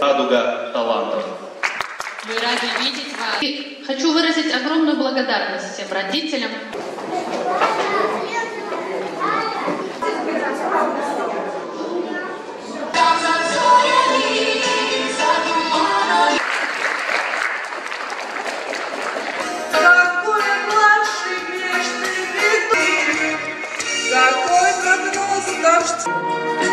радуга талантов. Мы рады видеть вас. И хочу выразить огромную благодарность всем родителям. Какой прогноз дождь?